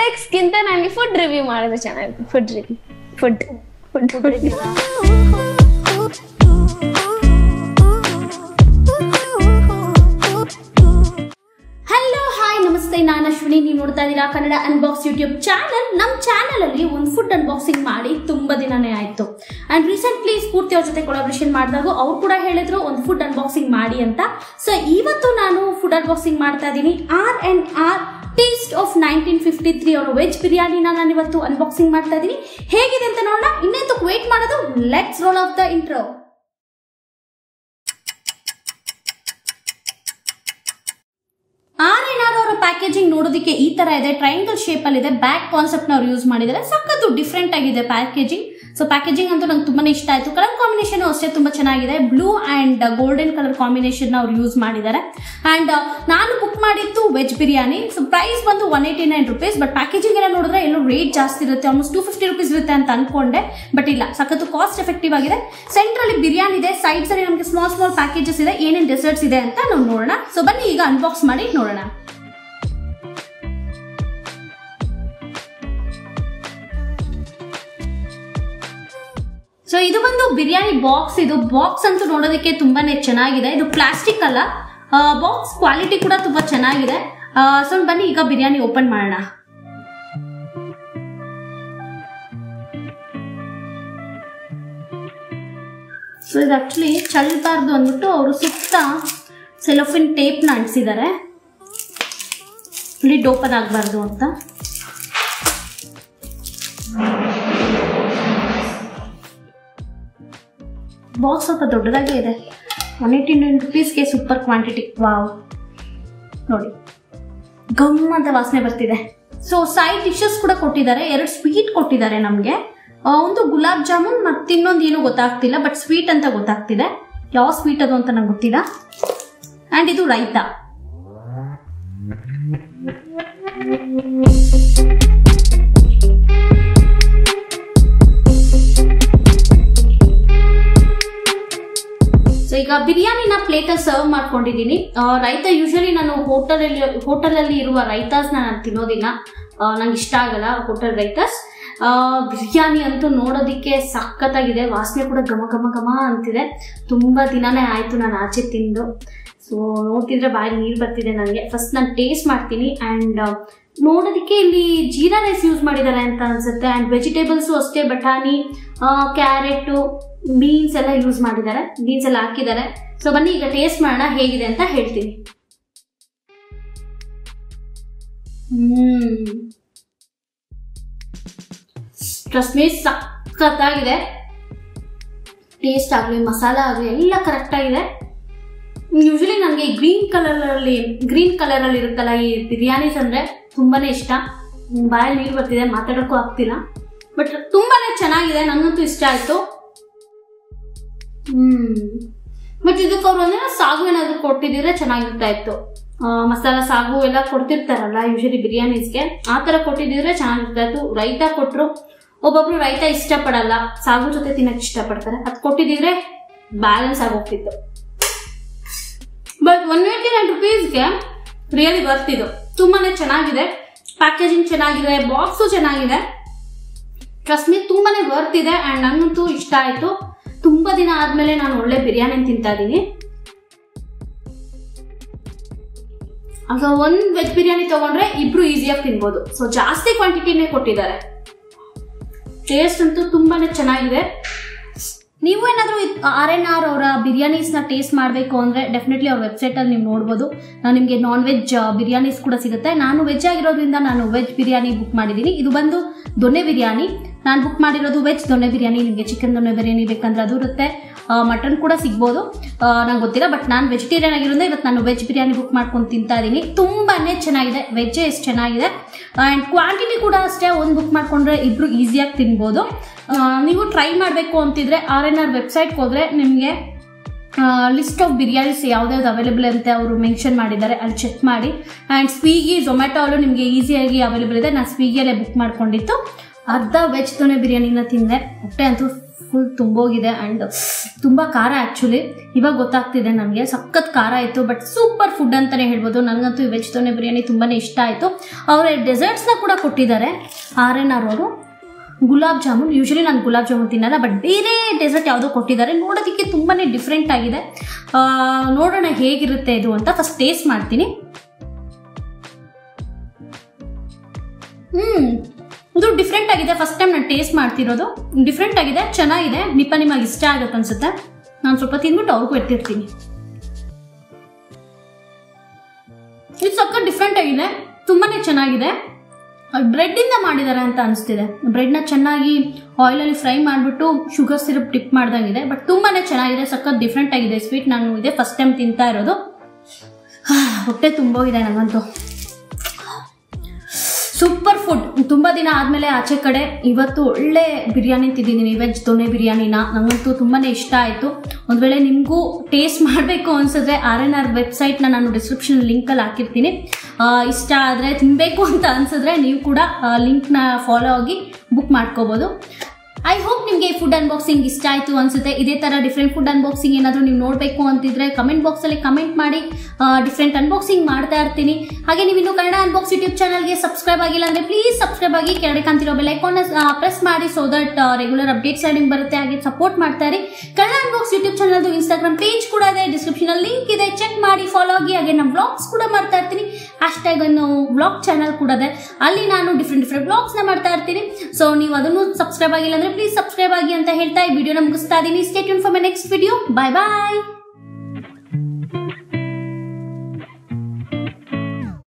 ಕಾಂಟ್ಯಾಕ್ಟ್ಸ್ಗಿಂತ ನನಗೆ food review ಮಾಡೋದು ಚೆನ್ನಾಗಿ food review food food hello hi ನಮಸ್ತೆ ನಾನು ಅಶ್ವಿನಿ ನೀವು ನೋಡ್ತಾ ಇದ್ದೀರಾ ಕನ್ನಡ ಅನ್ಬಾಕ್ಸ್ ಯೂಟ್ಯೂಬ್ ಚಾನಲ್. ನಮ್ಮ ಚಾನಲ್ ಅಲ್ಲಿ ಒಂದು ಫುಡ್ ಅನ್ಬಾಕ್ಸಿಂಗ್ ಮಾಡಿ ತುಂಬಾ ದಿನನೇ ಆಯ್ತು. ಅಂಡ್ ರೀಸೆಂಟ್ಲಿ ಸ್ಫೂರ್ತಿ ಅವ್ರ ಜೊತೆ ಕೊಲಾಬ್ರೇಷನ್ ಮಾಡಿದಾಗ ಅವ್ರು ಕೂಡ ಹೇಳಿದ್ರು ಒಂದು ಫುಡ್ ಅನ್ಬಾಕ್ಸಿಂಗ್ ಮಾಡಿ ಅಂತ. ಸೊ ಇವತ್ತು ನಾನು ಫುಡ್ ಅನ್ಬಾಕ್ಸಿಂಗ್ ಮಾಡ್ತಾ ಇದ್ದೀನಿ. R and R taste of nineteen fifty three ಅವರ ವೆಜ್ ಬಿರಿಯಾನಿನ ನಾನು ಇವತ್ತು ಅನ್ಬಾಕ್ಸಿಂಗ್ ಮಾಡ್ತಾ ಇದ್ದೀನಿ ಹೇಗಿದೆ ಅಂತ ನೋಡೋಣ. ಇನ್ನೆಂತಕ್ಕೆ ವೇಟ್ ಮಾಡೋದು. Let's roll off the intro packaging ನೋಡೋದಕ್ಕೆ ಈ ತರ ಇದೆ. ಟ್ರಯಾಂಗಲ್ ಶೇಪ್ ಅಲ್ಲಿ ಇದೆ ಬ್ಯಾಕ್ ಕಾನ್ಸೆಪ್ಟ್ನ ಅವ್ರು ಯೂಸ್ ಮಾಡಿದ್ದಾರೆ. ಸಖತ್ತು ಡಿಫ್ರೆಂಟ್ ಆಗಿದೆ ಪ್ಯಾಕೇಜಿಂಗ್ ಸೊ ಪ್ಯಾಕೇಜಿಂಗ್ ಅಂತೂ ನಂಗೆ ತುಂಬಾ ಇಷ್ಟ ಆಯಿತು. ಕಲರ್ ಕಾಂಬಿನೇಷನ್ ಅಷ್ಟೇ ತುಂಬಾ ಚೆನ್ನಾಗಿದೆ. Blue and golden colour combination ಅವ್ರು ಯೂಸ್ ಮಾಡಿದ್ದಾರೆ. ಅಂಡ್ ನಾನು ಬುಕ್ ಮಾಡಿದ್ದು ವೆಜ್ ಬಿರಿಯಾನಿ ಸೊ ಪ್ರೈಸ್ ಬಂದು one eighty nine rupees but packaging ಎಲ್ಲ ನೋಡಿದ್ರೆ ಎಲ್ಲೋ ರೇಟ್ ಜಾಸ್ತಿ ಇರುತ್ತೆ. ಆಲ್ಮೋಸ್ಟ್ ಟೂ ಫಿಫ್ಟಿ ರುಪೀಸ್ ಇರುತ್ತೆ ಅಂತ ಅನ್ಕೊಂಡೆ ಬಟ್ ಇಲ್ಲ. ಸಖತ್ತು ಕಾಸ್ಟ್ ಎಫೆಕ್ಟಿವ್ ಆಗಿದೆ. ಸೆಂಟ್ರಲ್ಲಿ ಬಿರಿಯಾನಿ ಇದೆ ಸೈಡ್ಸ್ ಅಲ್ಲಿ ನಮಗೆ ಸ್ಮಾಲ್ ಸ್ಮಾಲ್ ಪ್ಯಾಕೇಜಸ್ ಇದೆ, ಏನೇನು ಡೆಸರ್ಟ್ಸ್ ಇದೆ ಅಂತ ನಾವು ನೋಡೋಣ. ಸೊ ಬನ್ನಿ ಈಗ ಅನ್ಬಾಕ್ಸ್ ಮಾಡಿ ನೋಡೋಣ. ಸೊ ಇದು ಬಂದು ಬಿರಿಯಾನಿ ಬಾಕ್ಸ್ ಇದು ಬಾಕ್ಸ್ ಅಂತೂ ನೋಡೋದಕ್ಕೆ ತುಂಬಾನೇ ಚೆನ್ನಾಗಿದೆ. ಇದು ಪ್ಲಾಸ್ಟಿಕ್ ಅಲ್ಲ. ಬಾಕ್ಸ್ ಕ್ವಾಲಿಟಿ ಕೂಡ ತುಂಬಾ ಚೆನ್ನಾಗಿದೆ. ಸೊ ಬನ್ನಿ, ಈಗ ಬಿರಿಯಾನಿ ಓಪನ್ ಮಾಡೋಣ. ಸೊ ಇದು ಆಕ್ಚುಲಿ ಚಲ್ಬಾರ್ದು ಅಂದ್ಬಿಟ್ಟು ಅವರು ಸುತ್ತ ಸೆಲೋಫಿನ್ ಟೇಪ್ನ ಅಂಟಿಸಿದ್ದಾರೆ. ಲಿಡ್ ಓಪನ್ ಆಗಬಾರ್ದು ಅಂತ. ಬಾಕ್ಸ್ ಸ್ವಲ್ಪ ದೊಡ್ಡದಾಗೇ ಇದೆ. ಒನ್ ಏಯ್ಟಿ ನೈನ್ ರುಪೀಸ್ಗೆ ಸೂಪರ್ ಕ್ವಾಂಟಿಟಿ ವಾವ್. ನೋಡಿ. ಗಮ್ ಅಂತ ವಾಸನೆ ಬರ್ತಿದೆ. ಸೊ ಸೈಡ್ ಡಿಶಸ್ ಕೂಡ ಕೊಟ್ಟಿದ್ದಾರೆ. ಎರಡು ಸ್ವೀಟ್ ಕೊಟ್ಟಿದ್ದಾರೆ ನಮಗೆ. ಒಂದು ಗುಲಾಬ್ ಜಾಮೂನ್ ಮತ್ತೆ ಇನ್ನೊಂದು ಏನು ಗೊತ್ತಾಗ್ತಿಲ್ಲ ಬಟ್ ಸ್ವೀಟ್ ಅಂತ ಗೊತ್ತಾಗ್ತಿದೆ. ಯಾವ ಸ್ವೀಟ್ ಅದು ಅಂತ ನಂಗೆ ಗೊತ್ತಿಲ್ಲ. ಆ್ಯಂಡ್ ಇದು ರೈತಾ. ಈಗ ಬಿರಿಯಾನಿನ ಪ್ಲೇಟ್ ಸರ್ವ್ ಮಾಡ್ಕೊಂಡಿದ್ದೀನಿ. ರೈತ ಯೂಶಲಿ ನಾನು ಹೋಟೆಲ್ ಹೋಟೆಲ್ ಅಲ್ಲಿ ಇರುವ ರೈತಾಸ್ ನಾನು ತಿನ್ನೋದಿಲ್ಲ. ನಂಗೆ ಇಷ್ಟ ಆಗಲ್ಲ ಹೋಟೆಲ್ ರೈತಾಸ್ ಬಿರಿಯಾನಿ ಅಂತೂ ನೋಡೋದಿಕ್ಕೆ ಸಖತ್ತಾಗಿದೆ. ವಾಸನೆ ಕೂಡ ಘಮ ಘಮ ಘಮ ಅಂತಿದೆ. ತುಂಬಾ ದಿನನೇ ಆಯ್ತು ನಾನು ಆಚೆ ತಿಂದು. ಸೊ ನೋಡ್ತಿದ್ರೆ ಬಾಯಿ ನೀರು ಬರ್ತಿದೆ ನನಗೆ ಫಸ್ಟ್ ನಾನು ಟೇಸ್ಟ್ ಮಾಡ್ತೀನಿ ಆ್ಯಂಡ್ ನೋಡೋದಕ್ಕೆ ಇಲ್ಲಿ ಜೀರಾ ರೈಸ್ ಯೂಸ್ ಮಾಡಿದ್ದಾರೆ ಅಂತ ಅನ್ಸುತ್ತೆ. ಆ್ಯಂಡ್ ವೆಜಿಟೇಬಲ್ಸು ಅಷ್ಟೇ, ಬಟಾಣಿ ಕ್ಯಾರೆಟು ಬೀನ್ಸ್ ಎಲ್ಲ ಯೂಸ್ ಮಾಡಿದ್ದಾರೆ ಬೀನ್ಸ್ ಎಲ್ಲ ಹಾಕಿದ್ದಾರೆ. ಸೊ ಬನ್ನಿ, ಈಗ ಟೇಸ್ಟ್ ಮಾಡೋಣ ಹೇಗಿದೆ ಅಂತ ಹೇಳ್ತೀನಿ. ಹ್ಮ್. ಟ್ರಸ್ಟ್ ಮೀ ಸಖತ್ತಾಗಿದೆ. ಟೇಸ್ಟ್ ಆಗಲಿ, ಮಸಾಲ ಆಗಲಿ, ಎಲ್ಲ ಕರೆಕ್ಟ್ ಆಗಿದೆ. ಯೂಶಲಿ ನನಗೆ ಗ್ರೀನ್ ಕಲರಲ್ಲಿ ಗ್ರೀನ್ ಕಲರ್ ಅಲ್ಲಿ ಇರುತ್ತಲ್ಲ ಈ ಬಿರಿಯಾನೀಸ್ ಅಂದರೆ ತುಂಬಾನೇ ಇಷ್ಟ. ಬಾಯಲ್ಲಿ ನೀರು ಬರ್ತಿದೆ, ಮಾತಾಡೋಕ್ಕೂ ಆಗ್ತಿಲ್ಲ. ಬಟ್ ತುಂಬಾನೇ ಚೆನ್ನಾಗಿದೆ ನನಗಂತೂ ಇಷ್ಟ ಆಯ್ತು. ಹ್ಮ್. ಬಟ್ ಇದಕ್ಕೆ ಅವ್ರು ಅಂದ್ರೆ ಸಾಗು ಏನಾದ್ರು ಕೊಟ್ಟಿದ್ರೆ ಚೆನ್ನಾಗಿರ್ತಾ ಇತ್ತು. ಮಸಾಲ ಸಾಗು ಎಲ್ಲ ಕೊಡ್ತಿರ್ತಾರಲ್ಲ ಯೂಶಲಿ ಬಿರಿಯಾನೀಸ್ಗೆ ಆ ತರ ಕೊಟ್ಟಿದ್ರೆ ಚೆನ್ನಾಗಿರ್ತಾ ಇತ್ತು. ರೈತ ಕೊಟ್ರು. ಒಬ್ಬೊಬ್ರು ರೈತ ಇಷ್ಟಪಡಲ್ಲ. ಸಾಗು ಜೊತೆ ತಿನ್ನಕ್ ಇಷ್ಟಪಡ್ತಾರೆ. ಅದ್ ಕೊಟ್ಟಿದ್ರೆ ಬ್ಯಾಲೆನ್ಸ್ ಆಗೋಗ್ತಿತ್ತು ಬಟ್ ಒನ್ ಏಯ್ಟಿ ನೈನ್ ರುಪೀಸ್ಗೆ ರಿಯಲಿ ಇದು. ತುಂಬಾನೇ ಚೆನ್ನಾಗಿದೆ. ಪ್ಯಾಕೇಜಿಂಗ್ ಚೆನ್ನಾಗಿದೆ ಬಾಕ್ಸು ಚೆನ್ನಾಗಿದೆ. ಟ್ರಸ್ಟ್ ಮೀ ತುಂಬಾನೇ ವರ್ತ್ ಇದೆ. ಅಂಡ್ ನನಗಂತೂ ಇಷ್ಟ ಆಯ್ತು. ತುಂಬಾ ದಿನ ಆದ್ಮೇಲೆ ನಾನು ಒಳ್ಳೆ ಬಿರಿಯಾನಿ ತಿಂತಾ ಇದ್ದೀನಿ. ಆಗ ಒಂದ್ ವೆಜ್ ಬಿರಿಯಾನಿ ತಗೊಂಡ್ರೆ ಇಬ್ರು ಈಸಿಯಾಗಿ ತಿನ್ಬೋದು. ಸೊ ಜಾಸ್ತಿ ಕ್ವಾಂಟಿಟಿನೇ ಕೊಟ್ಟಿದ್ದಾರೆ. ಟೇಸ್ಟ್ ಅಂತೂ ತುಂಬಾನೇ ಚೆನ್ನಾಗಿದೆ. ನೀವು ಏನಾದರೂ ಆರ್ ಎನ್ ಆರ್ ಅವರ ಬಿರಿಯಾನೀಸ್ನ ಟೇಸ್ಟ್ ಮಾಡಬೇಕು ಅಂದರೆ ಡೆಫಿನೆಟ್ಲಿ ಅವ್ರ ವೆಬ್ಸೈಟಲ್ಲಿ ನೀವು ನೋಡ್ಬೋದು. ನಿಮಗೆ ನಾನ್ ವೆಜ್ ಬಿರಿಯಾನೀಸ್ ಕೂಡ ಸಿಗುತ್ತೆ. ನಾನು ವೆಜ್ ಆಗಿರೋದ್ರಿಂದ ನಾನು ವೆಜ್ ಬಿರಿಯಾನಿ ಬುಕ್ ಮಾಡಿದ್ದೀನಿ. ಇದು ಬಂದು ದೊನ್ನೆ ಬಿರಿಯಾನಿ. ನಾನು ಬುಕ್ ಮಾಡಿರೋದು ವೆಜ್ ದೊಣ್ಣೆ ಬಿರಿಯಾನಿ, ನಿಮಗೆ ಚಿಕನ್ ದೊಣ್ಣೆ ಬಿರಿಯಾನಿ ಬೇಕಂದ್ರೆ ಅದು ಇರುತ್ತೆ. ಮಟನ್ ಕೂಡ ಸಿಗ್ಬೋದು. ನಂಗೆ ಗೊತ್ತಿಲ್ಲ ಬಟ್ ನಾನು ವೆಜಿಟೇರಿಯನ್ ಆಗಿರೋದ್ರಿಂದ ಇವತ್ತು ನಾನು ವೆಜ್ ಬಿರಿಯಾನಿ ಬುಕ್ ಮಾಡ್ಕೊಂಡು ತಿಂತಾ ಇದ್ದೀನಿ ತುಂಬಾ ಚೆನ್ನಾಗಿದೆ. ವೆಜ್ಜೇ ಎಷ್ಟು ಚೆನ್ನಾಗಿದೆ. ಆ್ಯಂಡ್ ಕ್ವಾಂಟಿಟಿ ಕೂಡ ಅಷ್ಟೇ, ಒಂದು ಬುಕ್ ಮಾಡಿಕೊಂಡ್ರೆ ಇಬ್ರು ಈಸಿಯಾಗಿ ತಿನ್ಬೋದು. ನೀವು ಟ್ರೈ ಮಾಡಬೇಕು ಅಂತಿದ್ರೆ ಆರ್ ಎನ್ ಆರ್ ವೆಬ್ಸೈಟ್ಗೆ ಹೋದರೆ ನಿಮಗೆ ಲಿಸ್ಟ್ ಆಫ್ ಬಿರಿಯಾನೀಸ್ ಯಾವ್ದಾವ್ದು ಅವೈಲೇಬಲ್ ಅಂತ ಅವರು ಮೆನ್ಷನ್ ಮಾಡಿದ್ದಾರೆ, ಅಲ್ಲಿ ಚೆಕ್ ಮಾಡಿ. ಆ್ಯಂಡ್ ಸ್ವಿಗ್ಗಿ ಝೊಮ್ಯಾಟೊ ಅಲ್ಲೂ ನಿಮಗೆ ಈಸಿಯಾಗಿ ಅವೈಲೇಬಲ್ ಇದೆ. ನಾನು ಸ್ವಿಗ್ಗಿಯಲ್ಲೇ ಬುಕ್ ಮಾಡ್ಕೊಂಡಿತ್ತು ಅರ್ಧ ವೆಜ್ ದೊನೆ ಬಿರಿಯಾನಿನ ತಿಂದೆ. ಹೊಟ್ಟೆ ಅಂತೂ ಫುಲ್ ತುಂಬೋಗಿದೆ ಆ್ಯಂಡ್ ತುಂಬ ಖಾರ ಆ್ಯಕ್ಚುಲಿ ಇವಾಗ ಗೊತ್ತಾಗ್ತಿದೆ ನನಗೆ ಸಖತ್ ಖಾರ ಆಯಿತು ಬಟ್ ಸೂಪರ್ ಫುಡ್ ಅಂತಲೇ ಹೇಳ್ಬೋದು. ನನಗಂತೂ ಈ ವೆಜ್ ತೊನೆ ಬಿರಿಯಾನಿ ತುಂಬಾ ಇಷ್ಟ ಆಯಿತು. ಅವರ ಡೆಸರ್ಟ್ಸ್ನ ಕೂಡ ಕೊಟ್ಟಿದ್ದಾರೆ. ಆರ್ ಎನ್ ಆರ್ ಅವರು ಗುಲಾಬ್ ಜಾಮೂನ್. ಯೂಶಲಿ ನಾನು ಗುಲಾಬ್ ಜಾಮೂನ್ ತಿನ್ನಲ್ಲ ಬಟ್ ಬೇರೆ ಡೆಸರ್ಟ್ ಯಾವುದೋ ಕೊಟ್ಟಿದ್ದಾರೆ. ನೋಡೋದಕ್ಕೆ ತುಂಬಾ ಡಿಫ್ರೆಂಟ್ ಆಗಿದೆ. ನೋಡೋಣ ಹೇಗಿರುತ್ತೆ ಇದು ಅಂತ ಫಸ್ಟ್ ಟೇಸ್ಟ್ ಮಾಡ್ತೀನಿ. ಹ್ಮ್. ಇದು ಡಿಫ್ರೆಂಟ್ ಆಗಿದೆ. ಫಸ್ಟ್ ಟೈಮ್ ನಾನು ಟೇಸ್ಟ್ ಮಾಡ್ತಿರೋದು. ಡಿಫ್ರೆಂಟ್ ಆಗಿದೆ, ಚೆನ್ನಾಗಿದೆ. ನಿಪ್ಪ ನಿಮಗೆ ಇಷ್ಟ ಆಗುತ್ತೆ ಅನ್ಸುತ್ತೆ. ನಾನು ಸ್ವಲ್ಪ ತಿಂದ್ಬಿಟ್ಟು ಅವ್ರಿಗೂ ಎತ್ತಿರ್ತೀನಿ. ಇದು ಸಕ್ಕ ಡಿಫ್ರೆಂಟ್ ಆಗಿದೆ. ತುಂಬಾನೇ ಚೆನ್ನಾಗಿದೆ. ಬ್ರೆಡ್ ಇಂದ ಮಾಡಿದ್ದಾರೆ ಅಂತ ಅನಿಸ್ತಿದೆ. ಬ್ರೆಡ್ನ ಚೆನ್ನಾಗಿ ಆಯಿಲಲ್ಲಿ ಫ್ರೈ ಮಾಡಿಬಿಟ್ಟು ಶುಗರ್ ಸಿರಪ್ ಟಿಪ್ ಮಾಡ್ದಂಗಿದೆ. ಬಟ್ ತುಂಬಾನೇ ಚೆನ್ನಾಗಿದೆ, ಸಖತ್ ಡಿಫ್ರೆಂಟ್ ಆಗಿದೆ. ಸ್ವೀಟ್ ನಾನು ಇದೇ ಫಸ್ಟ್ ಟೈಮ್ ತಿಂತಾ ಇರೋದು. ಹೊಟ್ಟೆ ತುಂಬೋಗಿದೆ ನನಗಂತೂ ಸೂಪರ್ ಫುಡ್ ತುಂಬ ದಿನ ಆದಮೇಲೆ ಆಚೆ ಕಡೆ ಇವತ್ತು ಒಳ್ಳೆ ಬಿರಿಯಾನಿ ತಿಂದಿದ್ದೀನಿ. ವೆಜ್ ದೊಣ್ಣೆ ಬಿರಿಯಾನಿನ. ನಂಗಂತೂ ತುಂಬಾ ಇಷ್ಟ ಆಯಿತು. ಒಂದು ವೇಳೆ ನಿಮಗೂ ಟೇಸ್ಟ್ ಮಾಡಬೇಕು ಅನ್ಸಿದ್ರೆ ಆರ್ ಎನ್ ಆರ್ ವೆಬ್ಸೈಟ್ನ ನಾನು ಡಿಸ್ಕ್ರಿಪ್ಷನ್ ಲಿಂಕಲ್ಲಿ ಹಾಕಿರ್ತೀನಿ. ಇಷ್ಟ ಆದರೆ ತಿನ್ನಬೇಕು ಅಂತ ಅನ್ಸಿದ್ರೆ ನೀವು ಕೂಡ ಲಿಂಕ್ನ ಫಾಲೋ ಆಗಿ ಬುಕ್ ಮಾಡ್ಕೋಬೋದು. ಐ ಹೋಪ್ ನಿಮಗೆ ಫುಡ್ ಅನ್ಬಾಕ್ಸಿಂಗ್ ಇಷ್ಟ ಆಯಿತು ಅನ್ಸುತ್ತೆ. ಇದೇ ಥರ ಡಿಫ್ರೆಂಟ್ ಫುಡ್ ಅನ್ಬಾಕ್ಸಿಂಗ್ ಏನಾದರೂ ನೀವು ನೋಡಬೇಕು ಅಂತಿದ್ರೆ ಕಮೆಂಟ್ ಬಾಕ್ಸಲ್ಲಿ ಕಮೆಂಟ್ ಮಾಡಿ ಡಿಫ್ರೆಂಟ್ ಅನ್ಬಾಕ್ಸಿಂಗ್ ಮಾಡ್ತಾ ಇರ್ತೀನಿ. ಹಾಗೆ ನೀವು ಇನ್ನು ಕನ್ನಡ ಅನ್ಬಾಕ್ಸ್ ಯೂಟ್ಯೂಬ್ ಚಾನಲ್ಗೆ ಸಬ್ಸ್ಕ್ರೈಬ್ ಆಗಿಲ್ಲ ಅಂದರೆ ಪ್ಲೀಸ್ ಸಬ್ಸ್ಕ್ರೈಬ್ ಆಗಿ ಕೆಳಗೆ ಕಾಣ್ತಿರೋ ಬೆಲ್ ಐಕಾನ್ ಪ್ರೆಸ್ ಮಾಡಿ ಸೊ ದಟ್ ರೆಗ್ಯುಲರ್ ಅಪ್ಡೇಟ್ಸ್ ನಿಮ್ಗೆ ಬರುತ್ತೆ. ಹಾಗೆ ಸಪೋರ್ಟ್ ಮಾಡ್ತಾ ಕನ್ನಡ ಅನ್ಬಾಕ್ಸ್ ಯೂಟ್ಯೂಬ್ ಚಾನಲ್ದು ಇನ್ಸ್ಟಾಗ್ರಾಮ್ ಪೇಜ್ ಕೂಡ ಇದೆ. ಡಿಸ್ಕ್ರಿಪ್ಷನಲ್ಲಿ ಲಿಂಕ್ ಇದೆ. ಚೆಕ್ ಮಾಡಿ ಫಾಲೋ ಆಗಿ. ಹಾಗೆ ನಮ್ಮ ವ್ಲಾಗ್ಸ್ ಕೂಡ ಮಾಡ್ತಾ ಇರ್ತೀನಿ. ಹ್ಯಾಶ್ ಟ್ಯಾಗ್ ಅನ್ನು ಚಾನಲ್ ಕೂಡ ಇದೆ. ಅಲ್ಲಿ ನಾನು ಡಿಫ್ರೆಂಟ್ ಡಿಫ್ರೆಂಟ್ ವ್ಲಾಗ್ಸ್ನ ಮಾಡ್ತಾ ಇರ್ತೀನಿ. ಸೊ ನೀವು ಅದನ್ನು ಸಬ್ಸ್ಕ್ರೈಬ್ ಆಗಿಲ್ಲ ಅಂದರೆ ಪ್ಲೀಸ್ ಸಬ್ಸ್ಕ್ರೈಬ್ ಆಗಿ ಅಂತ ಹೇಳ್ತಾ ಈ ವಿಡಿಯೋನ ಮುಗಿಸ್ತಾ ಇದ್ದೀನಿ stay tuned for my next video bye bye